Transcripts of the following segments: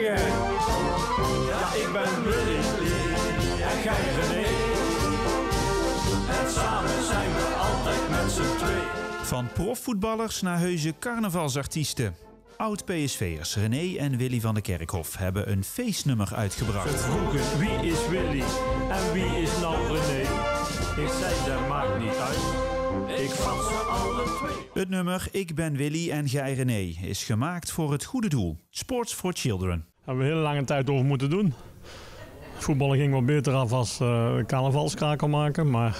Ja, ik ben Willy en jij René. En samen zijn we altijd met z'n twee. Van profvoetballers naar heuse carnavalsartiesten. Oud-PSV'ers René en Willy van der Kerkhof hebben een feestnummer uitgebracht. Vroegen wie is Willy en wie is nou René? Ik zei dat maakt niet uit. Ik vat ze alle twee. Het nummer Ik ben Willy en Gij René is gemaakt voor het goede doel. Sports for Children. hebben we een hele lange tijd over moeten doen. Voetballen ging wat beter af als uh, carnavalskraker maken, maar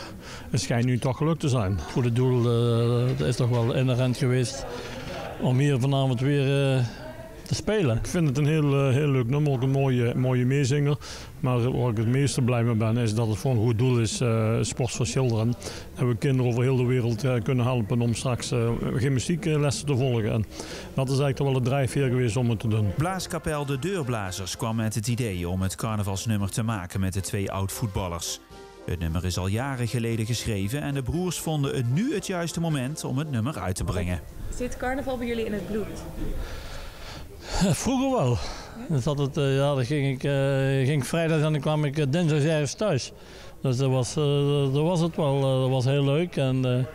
het schijnt nu toch gelukt te zijn. Voor het doel uh, is toch wel inherent geweest om hier vanavond weer uh, te spelen. Ik vind het een heel, heel leuk nummer, ook een mooie, mooie meezinger. Maar waar ik het meeste blij mee ben, is dat het voor een goed doel is, uh, Sports voor Children. En we kinderen over heel de wereld uh, kunnen helpen om straks uh, gymnastieklessen te volgen. En dat is eigenlijk wel de drijfveer geweest om het te doen. Blaaskapel De Deurblazers kwam met het idee om het carnavalsnummer te maken met de twee oud-voetballers. Het nummer is al jaren geleden geschreven en de broers vonden het nu het juiste moment om het nummer uit te brengen. Zit carnaval bij jullie in het bloed? Vroeger wel. Dus dat het, ja, dan ging ik, uh, ging vrijdag en dan kwam ik dinsdag ergens thuis. Dus dat was, dat was het wel. Dat was heel leuk. En,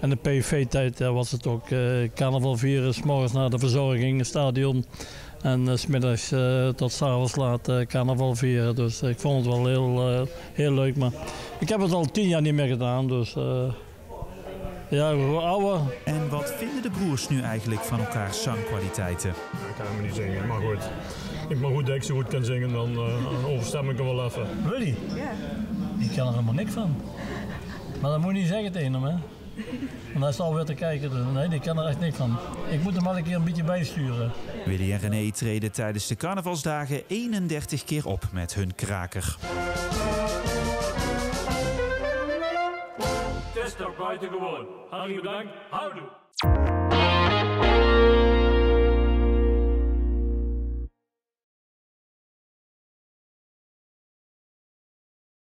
en de PV-tijd was het ook carnaval vieren. S morgens naar de verzorging, het stadion. En smiddags tot s'avonds laat carnaval vieren. Dus ik vond het wel heel, heel leuk. Maar ik heb het al tien jaar niet meer gedaan. Dus ja, we ouder. En wat vinden de broers nu eigenlijk van elkaars zangkwaliteiten? Ik kan hem niet zingen, maar goed. Ik maar goed dat ik zo goed kan zingen, dan uh, overstem ik er wel even. Willy? Ja. Ik kan er helemaal niks van. Maar dat moet je niet zeggen tegen hem, hè. Want hij zal weer te kijken. Dus nee, die kan er echt niks van. Ik moet hem wel een keer een beetje bijsturen. Willy en René treden tijdens de carnavalsdagen 31 keer op met hun kraker. Het is toch buitengewoon. Hartelijk bedankt. Houdoe.